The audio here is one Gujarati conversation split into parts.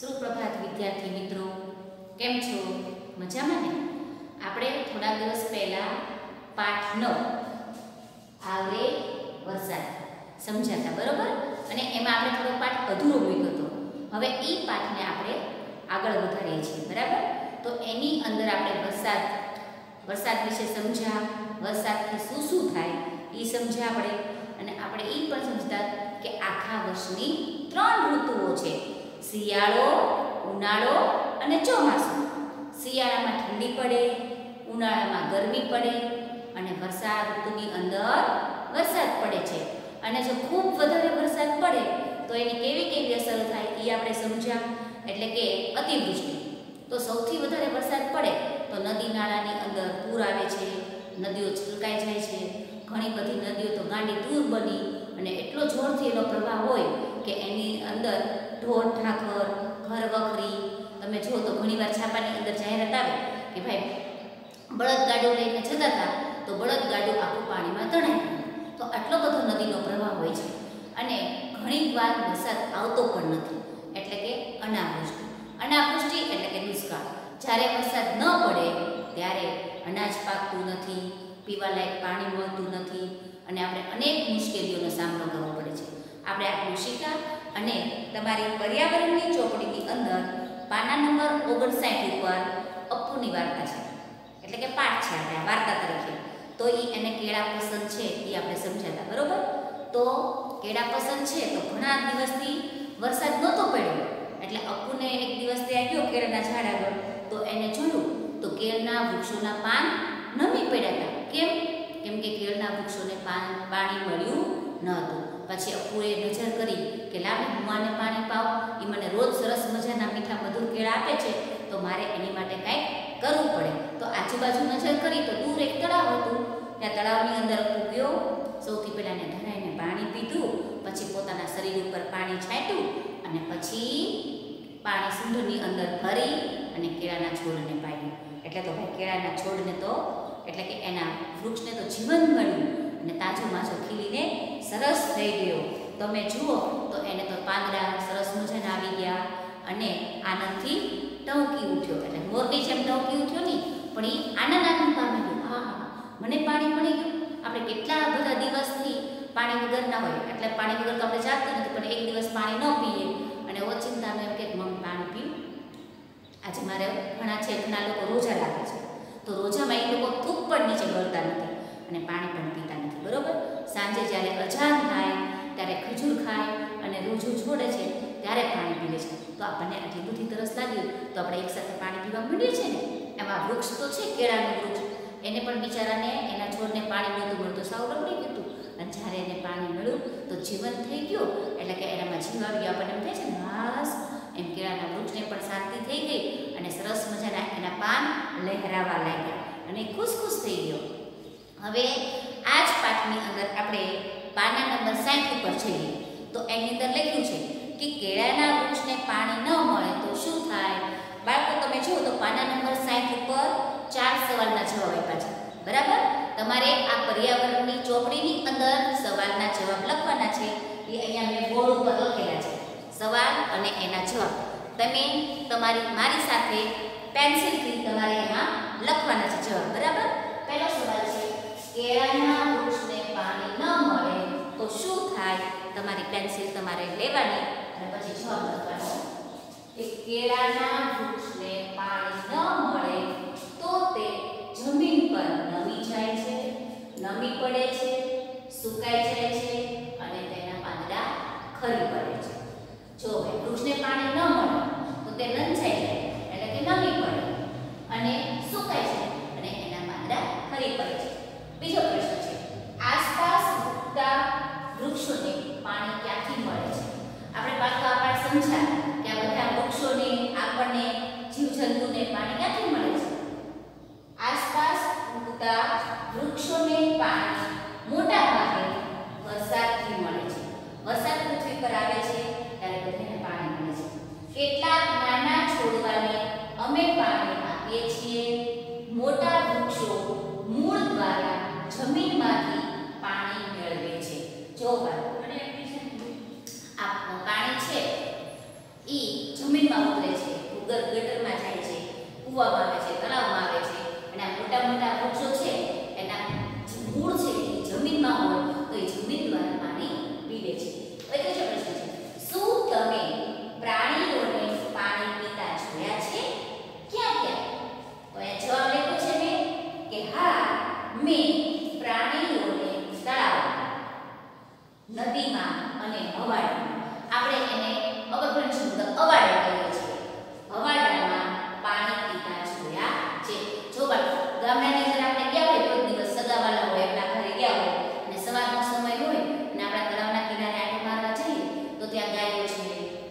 સુપ્રભાત વિદ્યાર્થી મિત્રો, કેમ છો? મજામાં ને? આપણે થોડા દિવસ પહેલા પાઠ નવ આવરે વરસાદ, સમજાતા, બરોબર? અને એમાં આપણે થોડો પાઠ અધૂરો મૂક્યો હતો. હવે એ પાઠને આપણે આગળ વધારીએ છીએ, બરાબર? તો એની અંદર આપણે વરસાદ વરસાદ વિશે સમજ્યા, વરસાદથી શું શું થાય એ સમજ્યા આપણે. અને આપણે એ પણ સમજતા કે આખા વર્ષની ત્રણ ઋતુઓ છે. શિયાળો, ઉનાળો અને ચોમાસું. શિયાળામાં ઠંડી પડે, ઉનાળામાં ગરમી પડે અને વરસાદ ઋતુની અંદર વરસાદ પડે છે. અને જો ખૂબ વધારે વરસાદ પડે, તો એની કેવી કેવી અસરો થાય એ આપણે સમજ્યા. એટલે કે અતિવૃષ્ટિ. તો સૌથી વધારે વરસાદ પડે તો નદી નાળાની અંદર પૂર આવે છે, નદીઓ છલકાઈ જાય છે. ઘણી બધી નદીઓ તો ગાંડી દૂર બની અને એટલો જોરથી એનો પ્રવાહ હોય કે એની અંદર ઢોર ઠાકર ઘર વખરી. તમે જુઓ તો ઘણીવાર છાપાની અંદર જાહેરાત આવે કે ભાઈ, બળદગાડો લઈને જતા હતા તો બળદગાડો આખું પાણીમાં તણાઈ તો આટલો બધો નદીનો પ્રવાહ હોય છે. અને ઘણી વાર વરસાદ આવતો પણ નથી. એટલે કે અનાવૃષ્ટિ. અનાવૃષ્ટિ એટલે કે દુષ્કાળ. જ્યારે વરસાદ ન પડે, ત્યારે અનાજ પાકતું નથી, પીવાલાયક પાણી મળતું નથી. અને આપણે અનેક મુશ્કેલીઓનો સામનો કરવો પડે છે. આપણે આ કૃષિકા અને તમારી પર્યાવરણની ચોપડીની અંદર પાના નંબર ઓગણસાઠ ઉપર અપ્પુની વાર્તા છે. એટલે કે પાઠ છે આપણે વાર્તા તરીકે. તો એ એને કેળા પસંદ છે એ આપણે સમજાતા, બરોબર? તો કેળા પસંદ છે, તો ઘણા દિવસથી વરસાદ નહોતો પડ્યો. એટલે અપ્પુને એક દિવસ ત્યાં ગયો કેળાના ઝાડ આગળ. તો એને જોયું, તો કેળના વૃક્ષોના પાન નમી પડ્યા હતા. કેમ? કેમ કે કેળના વૃક્ષોને પાન પાણી મળ્યું ન હતું. પછી અપુએ નજર કરી કે લાવે હું પાણી પાવ એ મને રોજ સરસ મજાના મીઠા મધુર કેળા આપે છે, તો મારે એની માટે કાંઈક કરવું પડે. તો આજુબાજુ નજર કરી તો દૂર એક તળાવ હતું. ત્યાં તળાવની અંદર અપ્પુ ગયો, સૌથી પહેલાં એને ધરાઈને પાણી પીધું, પછી પોતાના શરીર ઉપર પાણી છાંટ્યું, અને પછી પાણી સૂંઢની અંદર ભરી અને કેળાના છોડને પાડ્યું. એટલે તો ભાઈ, કેળાના છોડને તો, એટલે કે એના વૃક્ષને તો જીવન મળ્યું અને તાજો માજો ખીલીને સરસ થઈ ગયો. તમે જુઓ, તો એને તો પાંદડા સરસ મજાના આવી ગયા અને આનંદથી ટવકી ઉઠ્યો. એટલે મોરની જેમ ટવકી ઉઠ્યો નહીં પણ એ આનંદ આનંદ પામી ગયો. હા હા મને પાણી મળી ગયું. આપણે કેટલા બધા દિવસથી પાણી વગર ના હોય. એટલે પાણી વગર તો આપણે ચાલતું નથી, પણ એક દિવસ પાણી ન પીએ. અને ઓચિંતાનું એમ કે મમ્મી પાણી પીવું આજે મારે ઘણા છે, ઘણા લોકો રોજા રાખે છે. તો રોજામાં એ લોકો થૂક પણ નીચે ગળતા નથી અને પાણી પણ નથી બરોબર? સાંજે જ્યારે અજાન થાય, ત્યારે ખજૂર ખાય અને રોજું છોડે છે, ત્યારે પાણી પીવે છે. તો આપણને આટલી બધી તરસ લાગી, તો આપણે એકસાથે પાણી પીવા માંડીએ છીએ ને? એમાં વૃક્ષ તો છે, કેળાનું વૃક્ષ. એને પણ બિચારાને એના છોડને પાણી મળતું મળતું સાવ રમણી ગયું હતું. અને જ્યારે એને પાણી મળ્યું તો જીવન થઈ ગયું. એટલે કે એનામાં જીવ આવી આપણને એમ થાય છે હાસ એમ કેળાના વૃક્ષને પણ શાંતિ થઈ ગઈ અને સરસ મજાના એના પાન લહેરાવા લાગ્યા. અને ખુશ ખુશ થઈ ગયો. હવે આ જ પાઠની અંદર આપણે પાના નંબર સાઠ ઉપર જઈએ તો એની અંદર લખ્યું છે કે કેળાના વૃક્ષને પાણી ન મળે તો શું થાય? બાળકો, તમે જુઓ તો પાના નંબર સાઠ ઉપર ચાર સવાલના જવાબ આપ્યા છે. બરાબર? તમારે આ પર્યાવરણની ચોપડીની અંદર સવાલના જવાબ લખવાના છે. એ અહીંયા મેં બોર્ડ ઉપર લખેલા છે. સવાલ અને એના જવાબ. તમે તમારી, મારી સાથે પેન્સિલથી તમારે એમાં લખવાના છે જવાબ. બરાબર? પહેલો સવાલ છે કેળાના વૃક્ષને પાણી ન મળે તો શું થાય? તમારી પેન્સિલ તમારે લેવાની અને પછી જવાબ લખવાનો. કે કેળાના વૃક્ષને પાણી ન મળે તો તે જમીન પર નમી જાય છે, નમી પડે છે, સુકાઈ જાય છે અને તેના પાંદડા ખરી પડે છે. જો વૃક્ષને પાણી ન મળે તો તે લંચાઈ જાય, એટલે કે નમી પડે અને સુકાઈ જાય અને એના પાંદડા ખરી પડે છે. બીજો પ્રશ્ન છે, આસપાસ ઉગતા વૃક્ષોને પાણી ક્યાંથી મળે છે? આપણે પાછું આપણે સમજ્યા કે આ બધા વૃક્ષોને આપણને જીવજંતુને પાણી ક્યાંથી મળે છે આસપાસ ઉગતા વૃક્ષોને પાણી મોટા ભાગે વરસાદથી મળે છે વરસાદ પૃથ્વી પર આવે છે ત્યારે બધાને પાણી મળે છે કેટલાક નાના છોડવાને અમે પાણી આપીએ છીએ મોટા વૃક્ષો મૂળ દ્વારા જમીનમાંથી પાણી મેળવે છે. જો આપણું પાણી છે એ જમીનમાં ઉતરે છે. ગટરમાં જાય છે. કૂવામાં આવે છે તળાવમાં આવે છે અને આ મોટા મોટા વૃક્ષો છે એના જે મૂળ છે એ જમીનમાં હોય તો એ જમીન દ્વારા પાણી પીવે છે હવે ત્રીજો પ્રશ્ન છે શું તમે પ્રાણીઓને પાણી પીતા જોયા છે ક્યાં ક્યાં તો અહીંયા જવાબ લખ્યો છે મેં કે હા મેં પ્રાણીઓને તળાવ નદીમાં અને હવાડામાં આપણે એને અવગણ શબ્દ અવાડા કહીએ છીએ હવાડામાં પાણી પીતા જોયા છે જો બાળકો ગામડાની અંદર આપણે ગયા હોય કોઈ દિવસ સગાવાલા હોય આપણા ઘરે ગયા હોય અને સવારનો સમય હોય અને આપણા તળાવના કિનારે આંટો મારવા જઈએ તો ત્યાં ગાયો છે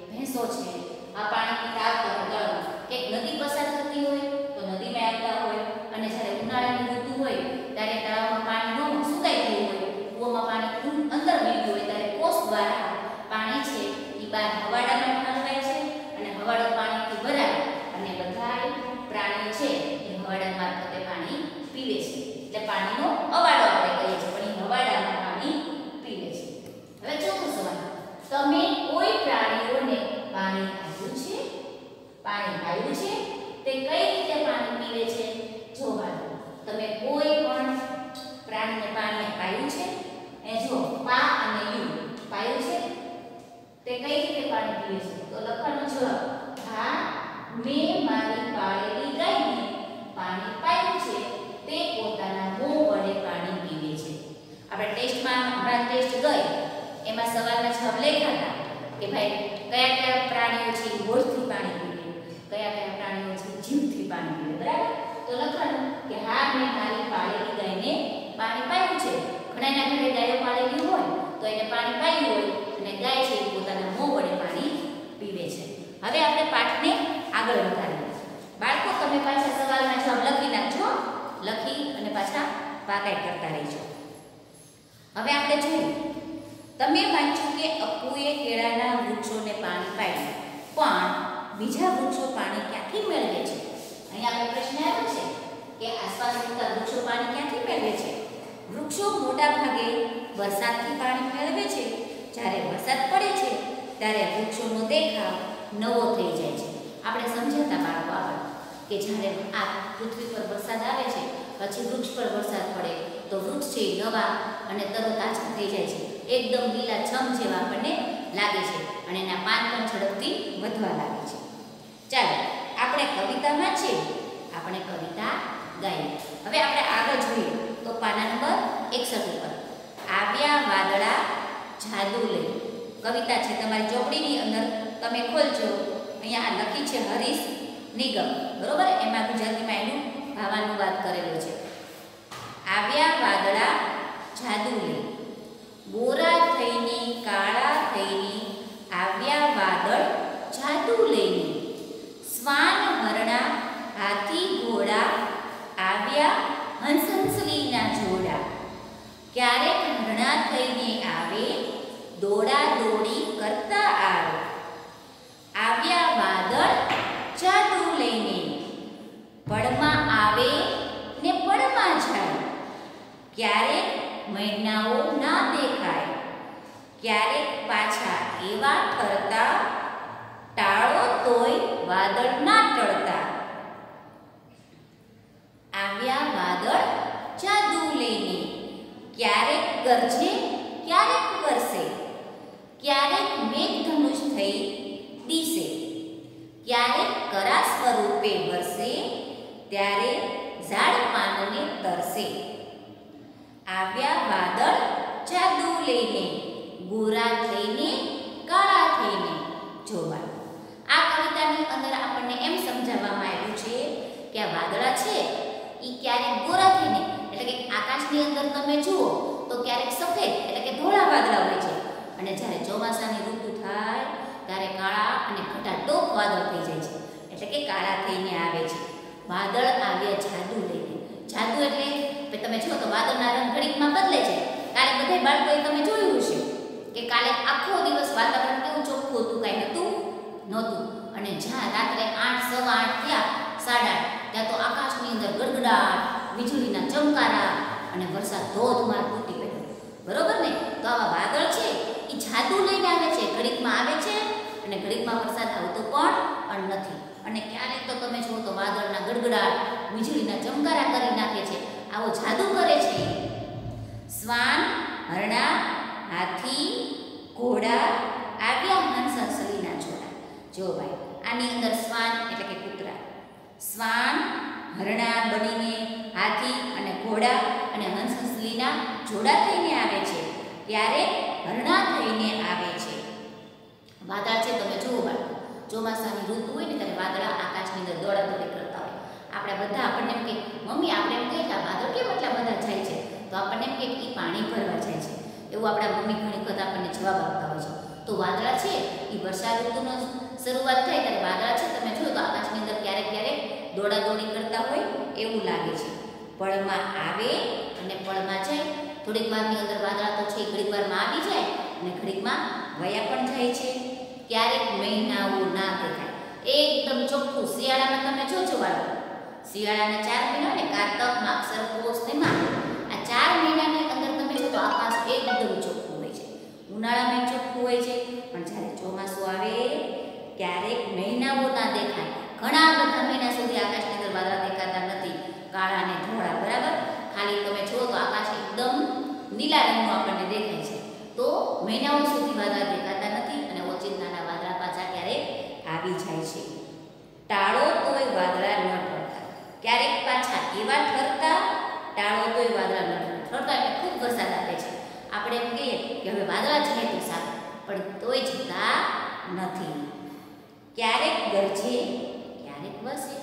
ભેંસો છે આ પાણી પીતા આવતા હોય તળાવમાં કે નદી પસાર થતી હોય તો નદીમાં આવતા હોય અને જ્યારે ઉનાળાની ઋતુ હોય ત્યારે તળાવમાં પાણી ન સુકાઈ ગયું હોય કૂવામાં પાણી અંદર વહી ગયું હોય ત્યારે કોષ દ્વારા પાણી છે એ બહાર હવાડામાં ઠલવાય છે અને હવાડો પાણીથી ભરાય અને બધાય પ્રાણી છે એ હવાડા મારફતે પાણી પીવે છે એટલે પાણીનો અવાડો આપણે કહીએ છીએ પણ એ હવાડામાં પાણી પીવે છે હવે ચોથો સવાલ તમે કોઈ પ્રાણીઓને પાણી આપ્યું છે પાણી પાયું છે તે કઈ રીતે પાણી પીવે છે જો બાળકો તમે કોઈ પણ પ્રાણીને પાણી પાયું છે એ જો પા અને યુ પાયું છે તે કઈ રીતે પાણી પીવે છે તો લખવાનો જવાબ હા મેં મારી પાળેલી ગાયને પાણી પાયું છે તે પોતાના મોં વડે પાણી પીવે છે આપણે ટેસ્ટમાં હમણાં ટેસ્ટ ગઈ એમાં સવાલના જવાબ લખ્યા હતા કે ભાઈ કયા કયા પ્રાણીઓ છે એ હોઠથી પાણી પીવે કયા કયા પ્રાણીઓ છે એ જીભથી પાણી પીવે બરાબર? તો લખવાનું કે હા મેં મારી પાળેલી ગાયને પાણી પાયું છે. ઘણાના ઘરે ગાયો પાળેલી હોય તો એને પાણી પાયું હોય અને ગાય છે એ પોતાના મોં વડે પાણી પીવે છે. હવે આપણે પાઠને આગળ વધારીએ. બાળકો, તમે પાછા સવાલના જવાબ લખી નાખજો. લખી અને પાછા પાકાઈ કરતા રહેજો. હવે આપણે જોઈએ. તમે વાંચ્યું કે અપ્પુએ કેળાના વૃક્ષોને પાણી પાડ્યું. પણ બીજા વૃક્ષો પાણી ક્યાંથી મેળવે છે? અહીંયા આપણે પ્રશ્ન આવ્યો છે કે આસપાસ રહેતા વૃક્ષો પાણી ક્યાંથી મેળવે છે? વૃક્ષો મોટા ભાગે વરસાદથી પાણી મેળવે છે. જ્યારે વરસાદ પડે છે, ત્યારે વૃક્ષોનો દેખાવ નવો થઈ જાય છે. આપણે સમજાતા બાળકો આગળ કે જ્યારે આ પૃથ્વી પર વરસાદ આવે છે, પછી વૃક્ષ પર વરસાદ પડે, તો વૃક્ષ છે નવા અને તરોતાજા થઈ જાય છે. એકદમ લીલા છમ જેવા આપણને લાગે છે અને એના પાન પણ ઝડપથી વધવા લાગે છે. ચાલો આપણે કવિતામાં છે. આપણે કવિતા ગાઈ હવે આપણે આગળ જોઈએ. તો પાના નંબર એકસઠ ઉપર. આવ્યા વાદળા જાદુ લઈ કવિતા છે તમારી ચોપડીની અંદર. તમે ખોલજો. અહીંયા આ લખી છે હરીશ નિગમ. બરોબર? એમાં ગુજરાતીમાં એનું ભાવાનુવાદ કરેલો છે. આવ્યા વાદળા જાદુ લઈ ગોરા થઈને કાળા થઈને આવ્યા વાદળ જાદુ લઈને શ્વાન હરણા હાથી ઘોડા આવ્યા હંસહંસલીના જોડા. ક્યારેક ઘણા થઈને આવે દોડા દોડી કરતા આવે. આવ્યા વાદળ જાદુ લઈને. પળમાં આવે ને પળમાં જાય. ક્યારેક મહિનાઓ ના દેખાય. ક્યારેક પાછા એવા ફરતા ટાળો તોય વાદળ ના ટળતા. આવ્યા વાદળ જાદુ લઈને. ક્યારેક ગરજે, ક્યારેક વરસે. ક્યારેક મેઘધનુષ થઈ દિશે ક્યારેક કરા સ્વરૂપે વરસે, ત્યારે ઝાડ પાનને તરસે. આવ્યા વાદળ જાદુ લઈને, ગોરા થઈને, કાળા થઈને. જોવા. આ કવિતાની અંદર આપણને એમ સમજાવવામાં આવ્યું છે કે આ વાદળા છે એ ક્યારેક ગોરા થઈને એટલે કે આકાશની અંદર તમે જુઓ, તો ક્યારેક સફેદ, એટલે કે ધોળા વાદળા હોય છે. અને જ્યારે ચોમાસાની ઋતુ થાય, ત્યારે કાળા અને ઘટાટોપ વાદળ થઈ જાય છે. એટલે કે કાળા થઈને આવે છે. વાદળ આવ્યા જાદુ લઈને. જાદુ એટલે તમે જો તો વાદળના રંગ ઘડીકમાં બદલે છે. કાલે બધા બાળકોએ તમે જોયું હશે કે કાલે આખો દિવસ વાતાવરણ કેવું ચોખ્ખું હતું, કાંઈ હતું નહોતું. અને જ્યાં રાત્રે આઠ, સવા આઠ થયા, સાડા આઠ ત્યાં તો આકાશની અંદર ગડગડાટ, વીજળીના ચમકારા અને વરસાદ ધોધમાર તૂટી પડ્યો. બરોબર ને? તો આવા વાદળ છે એ જાદુ લઈને આવે છે, ઘડીકમાં આવે છે અને ઘડીકમાં વરસાદ આવતો પણ અને ક્યારેક તો તમે જુઓ તો વાદળના ગડગડાટ, વીજળીના ચમકારા કરી નાખે છે. આવો જાદુ કરે છે. શ્વાન, હરણા, હાથી, ઘોડા આવ્યા હંસ હંસલીના જોડા. જો ભાઈ, આની અંદર શ્વાન એટલે કે કૂતરા. શ્વાન હરણા બનીને હાથી અને ઘોડા અને હંસ હંસલીના જોડા થઈને આવે છે. ત્યારે હરણા થઈને આવે છે. વાદળ છે, તમે જુઓ બાળકો ચોમાસાની ઋતુ હોય ને, ત્યારે વાદળા આકાશની અંદર દોડા દોડી કરતા હોય. આપણે બધા આપણને એમ કે, મમ્મી, આપણે એમ કહીએ કે વાદળ કેમ એટલા બધા જાય છે? તો આપણને એમ કે એ પાણી ભરવા જાય છે. એવું આપણા મમ્મી ઘણી વખત આપણને જવાબ આપતા હોય છે. તો વાદળા છે એ વર્ષા ઋતુનો શરૂઆત થાય, ત્યારે વાદળા છે, તમે જુઓ તો આકાશની અંદર ક્યારેક ક્યારેક દોડાદોડી કરતા હોય એવું લાગે છે. પળમાં આવે અને પળમાં જાય. થોડીક વારની અંદર વાદળા તો છે, ઘડીક વારમાં આવી જાય અને ઘડીકમાં વયા પણ જાય છે. ક્યારેક મહિનાઓ ના દેખાય. એકદમ ચોખ્ખું શિયાળામાં તમે જોજો વાળો શિયાળાના ચાર મહિના ને કારતક, માગસર, પોષ ને માઘ આ ચાર મહિનાની અંદર તમે જો તો આકાશ એકદમ ચોખ્ખું હોય છે. ઉનાળામાં ચોખ્ખું હોય છે. પણ જ્યારે ચોમાસું આવે, ક્યારેક મહિનાઓ ના દેખાય. ઘણા બધા મહિના સુધી આકાશની અંદર વાદળા દેખાતા નથી કાળા અને ધોળા બરાબર ખાલી તમે જુઓ તો આકાશ એકદમ નીલા રંગનું આપણને દેખાય છે તો મહિનાઓ સુધી વાદળા દેખાતા નથી અને ઓચિંતાના વાદળા પાછા ક્યારેક આવી જાય છે ટાળો તોય વાદળા ન ઠરતા ક્યારેક પાછા એવા ઠરતા ટાળો તોય વાદળા ન ઠરતા ઠરતા એટલે ખૂબ વરસાદ આપે છે આપણે એમ કહીએ કે હવે વાદળા જાય તો સારું પણ તોય જતા નથી ગરજે ક્યારેક વરસે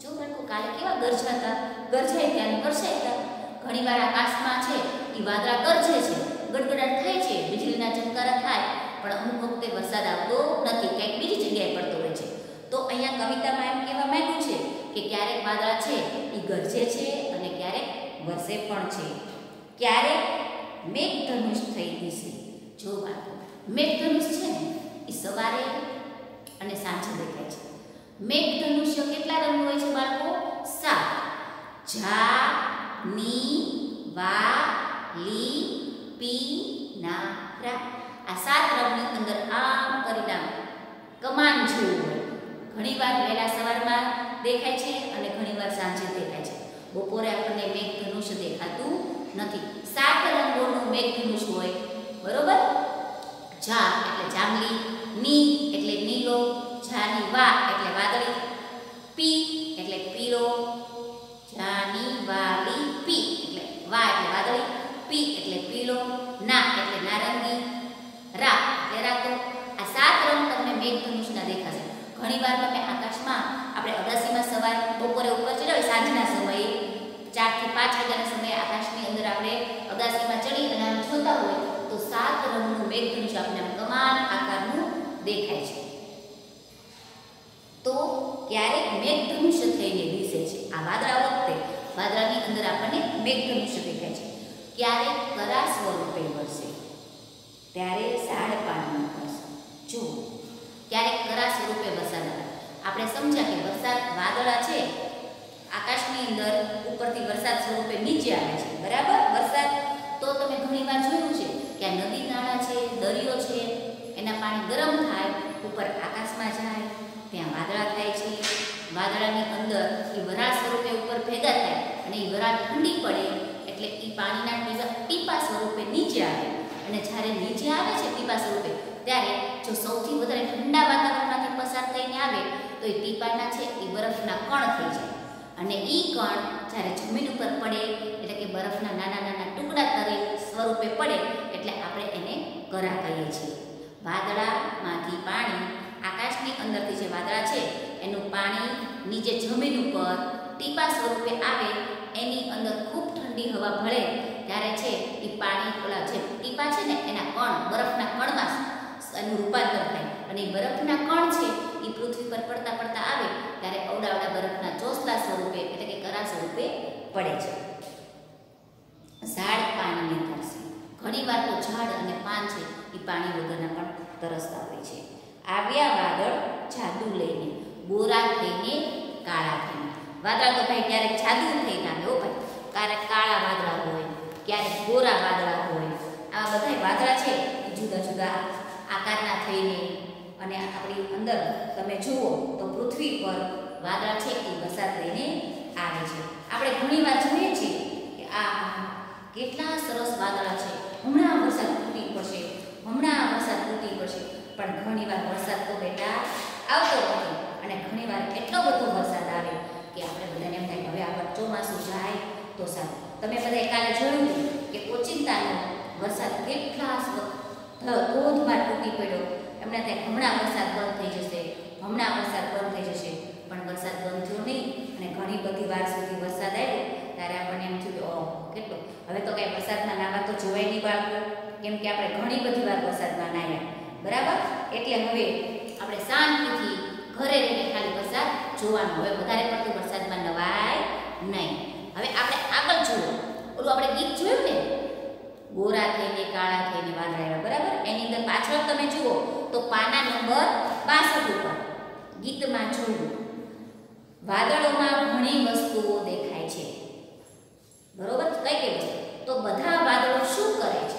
જો બાળકો કાલે કેવા ગરજાતા ગરજાય ત્યારે વરસાય ઘણીવાર આકાશમાં છે એ વાદળા ગરજે છે, ગડગડાટ થાય છે, વીજળીના ચમકારા થાય. પણ અમુક વખતે વરસાદ આવતો નથી કંઈક બીજી જગ્યાએ પડતો હોય છે. તો અહીંયા કવિતામાં એમ કહેવા માંગ્યું છે કે ક્યારેક વાદળા છે એ ગરજે છે અને ક્યારેક વરસે પણ છે. ક્યારેક મેઘધનુષ થઈ દિશે જો બાળકો, મેઘધનુષ છે ને એ સવારે અને સાંજે દેખાય છે. મેઘધનુષ્ય કેટલા રંગનું હોય છે બાળકો? સાત. જા, ની, વા, લી, પી, ના, રા. આ સાત રંગની અંદર આમ કરીને કમાન જેવું હોય. ઘણીવાર વહેલા સવારમાં દેખાય છે અને ઘણીવાર સાંજે દેખાય છે. બપોરે આપણને મેઘધનુષ્ય દેખાતું નથી. સાત રંગોનું મેઘધનુષ હોય. બરોબર? જા એટલે જાંબલી ની એટલે નીલો જાની વા એટલે વાદળી પી એટલે પીળો જાની વાલી પી એટલે વા એટલે વાદળી પી એટલે પીળો ના એટલે નારંગી રા એટલે રાતો આ સાત રંગ તમને મેઘધનુષના દેખાશે ઘણીવાર તમે આકાશમાં આપણે અગાસીમાં સવાર બપોરે ઉપર ચડાવી સાંજના સમયે ચારથી પાંચ વાગ્યાના સમયે આકાશની અંદર આપણે અગાસીમાં ચડી અને આમ જોતા હોય તો સાત રંગનું મેઘધનુષ આપણને આમ કમાન આકારનું દેખાય છે. તો ક્યારેક મેઘધનુષ્ય થઈને દિશે છે. આ વાદળા વખતે વાદળાની અંદર આપણને મેઘધનુષ્ય દેખાય છે. ક્યારેક કરા સ્વરૂપે વરસે ત્યારે સાડ પાણી વરસે જો ક્યારેક કરા સ્વરૂપે વરસાદ આપણે સમજ્યા કે વરસાદ વાદળા છે. આકાશની અંદર ઉપરથી વરસાદ સ્વરૂપે નીચે આવે છે. બરાબર? વરસાદ તો તમે ઘણીવાર જોયું છે કે આ નદી નાળા છે, દરિયો છે એના પાણી ગરમ થાય, ઉપર આકાશમાં જાય, ત્યાં વાદળા થાય છે. વાદળાની અંદર એ વરાળ સ્વરૂપે ઉપર ભેગા થાય અને એ વરાળ ઠંડી પડે એટલે એ પાણીના ટીપા ટીપા સ્વરૂપે નીચે આવે. અને જ્યારે નીચે આવે છે ટીપા સ્વરૂપે, ત્યારે જો સૌથી વધારે ઠંડા વાતાવરણમાંથી પસાર થઈને આવે, તો એ ટીપાના છે એ બરફના કણ થઈ જાય. અને એ કણ જ્યારે જમીન ઉપર પડે, એટલે કે બરફના નાના નાના ટુકડા તરીકે સ્વરૂપે પડે, એટલે આપણે એને કરા કહીએ છીએ. વાદળામાંથી પાણી આકાશની અંદરથી જે વાદળા છે, એનું પાણી નીચે જમીન ઉપર ટીપા સ્વરૂપે આવે, એની અંદર ખૂબ ઠંડી હવા ભળે, ત્યારે છે એ પાણી ઓલા જે ટીપા છે ને, એના કણ, બરફના કણમાં એનું રૂપાંતર થાય. અને એ બરફના કણ છે, એ પૃથ્વી પર પડતા પડતા આવે, ત્યારે અવડાવડા બરફના ચોસલા સ્વરૂપે, એટલે કે કરા સ્વરૂપે પડે છે. ઝાડ પાણીને તરસે ઘણીવાર તો ઝાડ અને પાન છે એ પાણી વગરના પણ તરસતા હોય છે. આવ્યા વાદળ જાદુ લઈને ગોરા થઈને કાળા થઈને. વાદળ તો ભાઈ ક્યારેક જાદુ થઈને આવે હો ભાઈ. ક્યારેક કાળા વાદળા હોય, ક્યારેક ગોરા વાદળા હોય. આવા બધા વાદળા છે એ જુદા જુદા આકારના થઈને અને આપણી અંદર તમે જુઓ તો પૃથ્વી પર વાદળા છે એ વરસાદ લઈને આવે છે. આપણે ઘણીવાર જોઈએ છીએ કે આ કેટલા સરસ વાદળા છે. હમણાં વરસાદ તૂટી પડશે, હમણાં વરસાદ તૂટી પડશે. પણ ઘણીવાર વરસાદ તો બેટા આવતો નથી અને ઘણીવાર એટલો બધો વરસાદ આવે કે આપણે બધાને એમ થાય હવે આ ચોમાસું જાય તો સારું. તમે બધાએ કાલે જોયું કે ઓચિંતાનો વરસાદ કેટલા ધોધમાર તૂટી પડ્યો. એમને થાય હમણાં વરસાદ બંધ થઈ જશે, હમણાં વરસાદ બંધ થઈ જશે. પણ વરસાદ બંધ થયો નહીં અને ઘણી બધી વાર સુધી વરસાદ આવ્યો. ત્યારે આપણને એમ થયું કે કેટલો? હવે તો કાંઈ વરસાદમાં નાવા તો જોવાય નહીં બાળકો, કેમ કે આપણે ઘણી બધી વાર વરસાદમાં નાહ્યા. બરાબર? એટલે હવે આપણે શાંતિથી ઘરે રહીને ખાલી વરસાદ જોવાનો. હવે વધારે પડતું વરસાદમાં નવાય નહીં. હવે આપણે આગળ જુઓ. ઓલું આપણે ગીત જોયું ને? ગોરા થઈને, કાળા થઈને વાદળા આવ્યા બરાબર? એની અંદર પાછળ તમે જુઓ તો પાના નંબર 62 ઉપર ગીતમાં જોયું. વાદળોમાં ઘણી વસ્તુઓ દેખાય છે. બરોબર? બધા વાદળો શું કરે છે?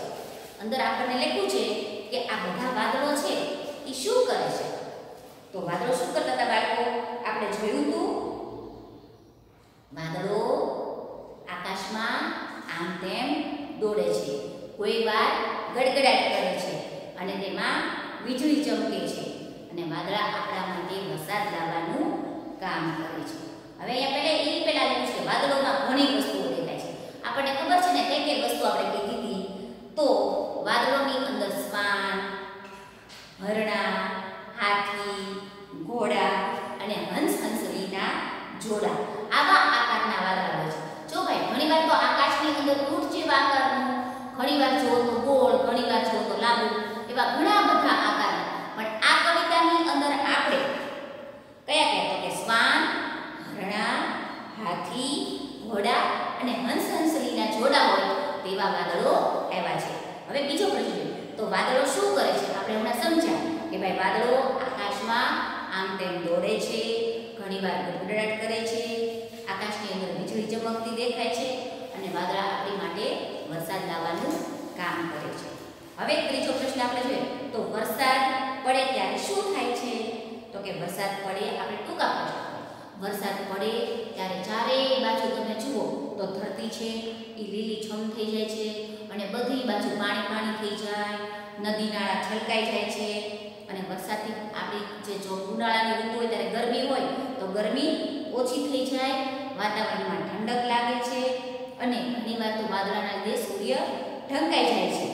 અંદર આપણને લખ્યું છે કે આ બધા વાદળો છે, એ શું કરે છે? તો વાદળો શું કરતા હતા બાળકો? આપણે જોયું હતું વાદળો આકાશમાં આમ તેમ દોડે છે. કોઈ વાર ગડગડાટ કરે છે અને તેમાં વીજળી ચમકે છે અને વાદળા આપણા માટે વરસાદ લાવવાનું કામ કરે છે. હવે અહીંયા પહેલાં એ પહેલા લખ્યું છે વાદળોમાં ઘણી વસ્તુઓ દેખાય છે આપણને ખબર છે ને કઈ કઈ વસ્તુ આપણે કીધી હતી તો વાદળોની અંદર શ્વાન હરણા હાથી ઘોડા અને હંસ હંસલીના જોડા આવા આકારના વાદળા હોય છે જો ભાઈ ઘણીવાર તો આકાશની અંદર ઊંટ જેવા આકારનું ઘણીવાર જુઓ તો ગોળ ઘણીવાર જુઓ તો લાંબુ એવા ઘણા બધા આકાર પણ આ કવિતાની અંદર આપણે કયા કયા તો કે શ્વાન હરણા હાથી ઘોડા અને હંસ હંસલીના જોડા હોય તેવા વાદળો આવ્યા છે હવે બીજો પ્રશ્ન તો વાદળો શું કરે છે આપણે હમણાં સમજ્યા કે ભાઈ વાદળો આકાશમાં આમ તેમ દોડે છે ઘણીવાર ગડગડાટ કરે છે આકાશની અંદર ચમકતી દેખાય છે અને વાદળા આપણી માટે વરસાદ લાવવાનું કામ કરે છે. હવે ત્રીજો પ્રશ્ન આપણે જોઈએ. તો વરસાદ પડે ત્યારે શું થાય છે? તો કે વરસાદ પડે આપણે ટૂંકા પ્રશ્ન વરસાદ પડે ત્યારે ચારે બાજુ તમે જુઓ તો ધરતી છે, એ લીલી છમ થઈ જાય છે અને બધી બાજુ પાણી પાણી થઈ જાય, નદી નાળા છલકાઈ જાય છે અને વરસાદથી આપણી જે જો ઉનાળાની ઋતુ હોય, ત્યારે ગરમી હોય, તો ગરમી ઓછી થઈ જાય વાતાવરણમાં ઠંડક લાગે છે અને ઘણીવાર તો વાદળાના લીધે સૂર્ય ઢંકાઈ જાય છે.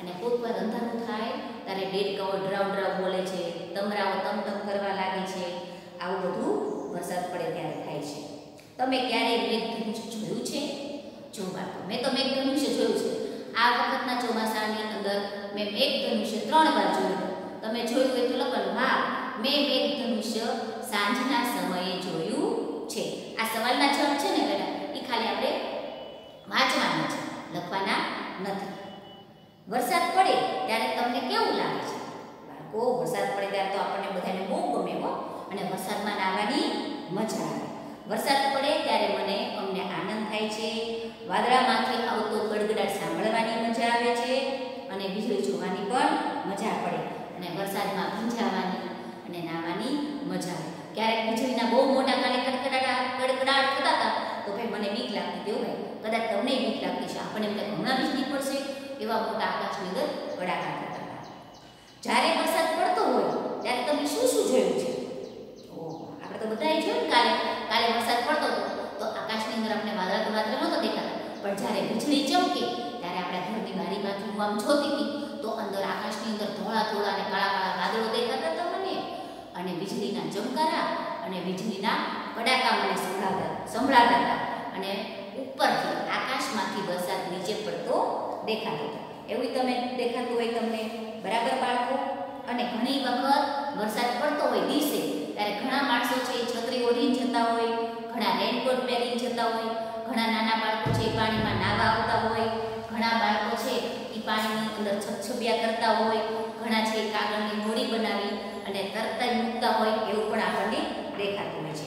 અને વાર અંધારું થાય ત્યારે દેડકાઓ ડ્રાવ ડ્રાવ બોલે છે, તમરાઓ તમ તમ કરવા લાગે છે. આવું બધું વરસાદ પડે ત્યારે થાય છે. તમે ક્યારેય મેઘધનુષ જોયું છે? જો બાળકો મેં તો મેઘધનુષ્ય જોયું છે. આ વખતના ચોમાસાની અંદર મેં મેઘધનુષ્ય ત્રણ વાર જોયું. તમે જોયું હોય તો લખવાનું હા મેં મેઘધનુષ્ય સાંજના સમયે જોયું છે. આ સવાલના જવાબ છે ને બેટા એ ખાલી આપણે વાંચવાના છે, લખવાના નથી. વરસાદ પડે ત્યારે તમને કેવું લાગે છે? બાળકો, વરસાદ પડે ત્યારે તો આપણને બધાને બહુ ગમે હો, અને વરસાદમાં નાહવાની મજા આવે. વરસાદ પડે ત્યારે મને અમને આનંદ થાય છે, વાદળામાંથી આવતો ગડગડાટ સાંભળવાની મજા આવે છે, અને વીજળી જોવાની પણ મજા પડે, અને વરસાદમાં ભીંજાવાની અને નાહવાની મજા આવે. ક્યારેક વીજળીના બહુ મોટા કાલે કડકડાટ કડકડાટ થતા હતા, તો ભાઈ મને બીક લાગતી હતી ભાઈ. કદાચ તમને બીક લાગતી છે આપણને એમ હમણાં વીજળી પડશે, એવા મોટા આકાશની અંદર કડાકા થતા હતા. જ્યારે વરસાદ પડતો હોય, ત્યારે તમે શું શું જોયું છે? આપણે તો બધાએ જોયું કાલે કાલે વરસાદ પડતો હતો, તો આકાશની અંદર આપણે વાદળા તો વાદળા નહોતો દેખાતા. પણ જ્યારે વીજળી ચમકી, ત્યારે આપણા ઘરની બારીમાંથી હું આમ જોતી હતી, તો અંદર આકાશની અંદર ધોળા ધોળા અને કાળા કાળા વાદળો દેખાતા હતા. અને વીજળીના ચમકારા અને વીજળીના કડાકા મને સંભળાતા સંભળાતા હતા. અને ઉપરથી, આકાશમાંથી વરસાદ નીચે પડતો દેખાતો હતો. એવું તમે દેખાતું હોય તમને, બરાબર બાળકો? અને ઘણી વખત વરસાદ પડતો હોય દિવસે, ત્યારે ઘણા માણસો છે એ છત્રી ઓઢીને જતા હોય, ઘણા રેનકોટ પહેરીને જતા હોય, ઘણા નાના બાળકો છે એ પાણીમાં નાવા આવતા હોય, ઘણા બાળકો છે એ પાણીની અંદર છબછબિયા કરતા હોય, ઘણા છે એ કાગળની હોડી બનાવી અને તરત મૂકતા હોય એવું પણ આપણને દેખાતું હોય છે.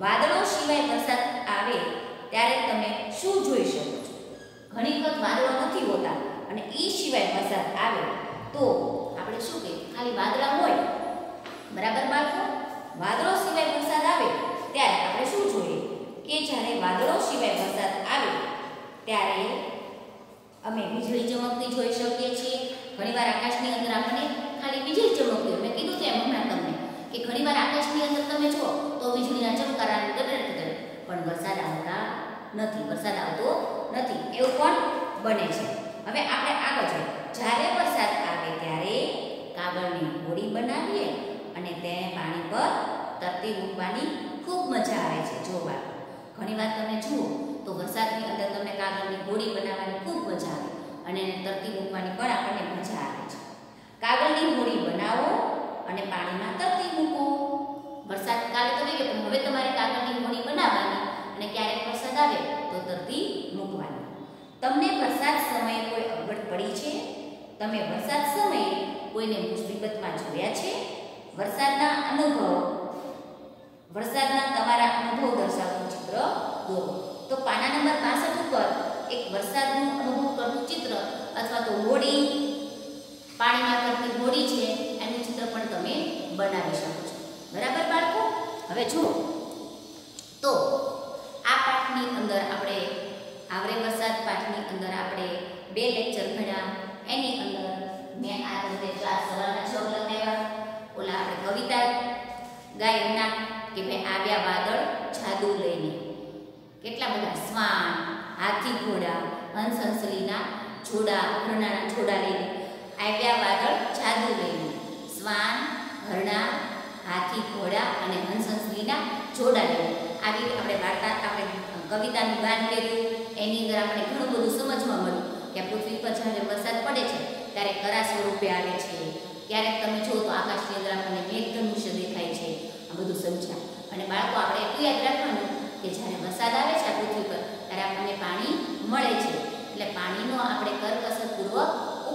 વાદળો સિવાય વરસાદ આવે ત્યારે તમે શું જોઈ શકો છો? ઘણી વખત વાદળો નથી હોતા અને એ સિવાય વરસાદ આવે તો આપણે શું કહીએ? ખાલી વાદળા હોય. બરાબર બાળકો? વાદળો સિવાય વરસાદ આવે ત્યારે આપણે શું જોઈએ? કે જ્યારે વાદળો સિવાય વરસાદ આવે ત્યારે અમે વીજળી ચમકતી જોઈ શકીએ છીએ. ઘણીવાર આકાશની અંદર આપણને ખાલી વીજળી ચમકતી મેં કીધું તેમ હમણાં તમને કે ઘણીવાર આકાશની અંદર તમે જુઓ તો વીજળીના ચમકારા ગડડ ગડડ પણ વરસાદ આવતા નથી. વરસાદ આવતો નથી. એવું પણ બને છે. હવે આપણે આગળ જોઈએ. જ્યારે વરસાદ આવે ત્યારે કાગળની હોડી બનાવીએ અને તેને પાણી પર તરતી મૂકવાની ખૂબ મજા આવે છે. જોવા. ઘણીવાર તમે જુઓ તો વરસાદની અંદર તમને કાગળની હોડી બનાવવાની ખૂબ મજા આવે અને એને તરતી મૂકવાની પણ આપણને મજા આવે છે. કાગળની હોડી બનાવો અને પાણીમાં તરતી મૂકો. વરસાદ કાલે તો નહીં હવે તમારે કાગળની હોડી બનાવવાની અને ક્યારેક વરસાદ આવે તો તરતી મૂકવાની. તમને વરસાદ સમયે કોઈ અગવડ પડી છે? તમે વરસાદ સમયે કોઈને મુસીબતમાં જોયા છે? વરસાદના અનુભવ, વરસાદના તમારા અનુભવ દર્શાવતું ચિત્ર દોરો તો પાના નંબર 65 ઉપર એક વરસાદનું અનુભવ કરતું ચિત્ર અથવા તો હોડી પાણીમાં તરતી હોડી છે, એનું ચિત્ર પણ તમે બનાવી શકો છો. બરાબર બાળકો? હવે જુઓ. તો, આ પાઠની અંદર આપણે, આવરે વરસાદ પાઠની અંદર આપણે બે લેક્ચર ભણ્યા. એની અંદર મેં આ રીતે ચાર સવાલના જવાબ લખાવ્યા ઓલા આપણે કવિતા ગાયના કે ભાઈ આવ્યા વાદળ જાદુ લઈને. કેટલા બધા શ્વાન, હાથી ઘોડા હંસ હંસલીના જોડા હરણાના જોડા લઈને. આવ્યા વાદળ જાદુ લઈને શ્વાન હરણા હાથી, ઘોડા અને હંસ હંસલીના જોડા લઈને આવી આપણે વાર્તા, આપણે કવિતાનું ગાન કર્યું એની અંદર આપણે ઘણું બધું સમજવા મળ્યું કે પૃથ્વી પર જ્યારે વરસાદ પડે છે, ત્યારે કરા સ્વરૂપે આવે છે. ક્યારેક તમે જો તો આકાશની અંદર આપણને મેઘધનુષ્ય દેખાય છે. આ બધું સમજ્યા. અને બાળકો, આપણે એટલું યાદ રાખવાનું કે જ્યારે વરસાદ આવે છે આ પૃથ્વી પર, ત્યારે આપણને પાણી મળે છે. એટલે પાણીનો આપણે કરકસરપૂર્વક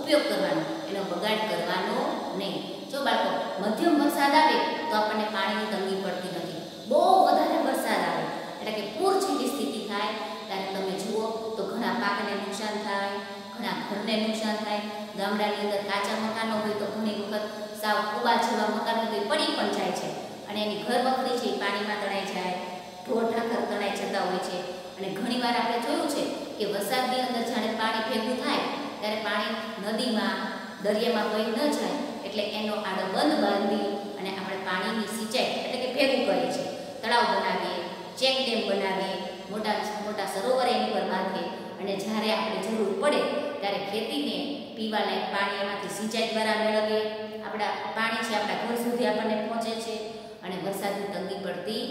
ઉપયોગ કરવાનો, એનો બગાડ કરવાનો નહીં. જો બાળકો મધ્યમ વરસાદ આવે, તો આપણને પાણીની તંગી પડતી નથી. બહુ વધારે વરસાદ આવે, એટલે કે પૂર જેવી સ્થિતિ થાય, ત્યારે તમે જુઓ તો ઘણા પાકને નુકસાન થાય, ઘણા ઘરને નુકસાન થાય. ગામડાની અંદર કાચા મકાનો હોય તો ઘણી વખત સાવ કુબા જેવા મકાનો એ પડી પણ જાય છે. અને એની ઘર વખરી છે, એ પાણીમાં તણાઈ જાય, ઢોર ઠાકર તણાઈ જતા હોય છે. અને ઘણીવાર આપણે જોયું છે કે વરસાદની અંદર જ્યારે પાણી ભેગું થાય ત્યારે પાણી નદીમાં, દરિયામાં કોઈ ન જાય, એટલે એનો આડો બંધ બાંધી અને આપણે પાણીની સિંચાઈ એટલે કે ભેગું કરીએ છીએ. તળાવ બનાવીએ, ચેક ડેમ બનાવીએ, મોટા મોટા સરોવર એની પર બાંધીએ. અને જ્યારે આપણે જરૂર પડે, ત્યારે ખેતીને પીવાલાયક પાણી એમાંથી સિંચાઈ દ્વારા મેળવીએ. આપણા પાણી છે, આપણા ઘર સુધી આપણને પહોંચે છે. અને વરસાદની તંગી પડતી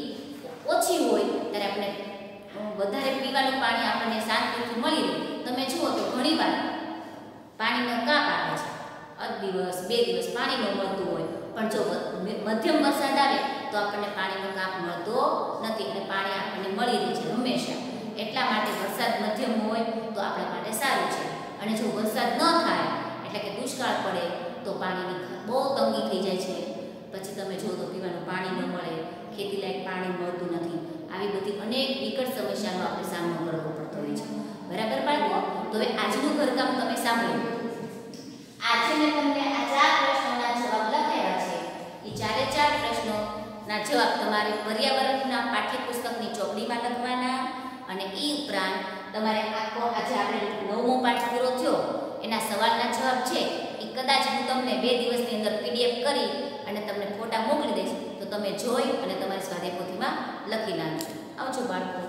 ઓછી હોય, ત્યારે આપણે વધારે પીવાનું પાણી આપણને શાંતિથી મળી રહે. તમે જુઓ તો ઘણીવાર પાણીનો કાપ આવે છે. અધ દિવસ, બે દિવસ પાણી ન મળતું હોય. પણ જો મધ્યમ વરસાદ આવે, તો આપણને પાણીનો કાપ મળતો નથી અને પાણી આપણને મળી રહે છે હંમેશા. એટલા માટે વરસાદ મધ્યમ હોય, તો આપણા માટે સારું છે. અને જો વરસાદ ન થાય, એટલે કે દુષ્કાળ પડે, તો પાણીની બહુ તંગી થઈ જાય છે. પછી તમે જો તો પીવાનું પાણી ન મળે, ખેતી લાયક પાણી મળતું નથી. આવી બધી અનેક વિકટ સમસ્યાનો આપણે સામનો કરવો પડતો હોય છે. બરાબર બાળકો? તો હવે આજનું ઘરકામ તમે સાંભળો. આજે મેં તમને આ ચાર પ્રશ્નોના જવાબ લખાયા છે. એ ચારે ચાર પ્રશ્નોના જવાબ તમારે પર્યાવરણના પાઠ્યપુસ્તકની ચોપડીમાં લખવાના અને એ ઉપરાંત તમારે આખો આજે આપણે નવમો પાઠ પૂરો થયો. એના સવાલના જવાબ છે, એ કદાચ હું તમને બે દિવસની અંદર પીડીએફ કરી અને તમને ફોટા મોકલી દઈશ, તો તમે જોઈ અને તમારી સ્વાધ્યાય પોથીમાં લખી નાખજો. આવજો બાળકો.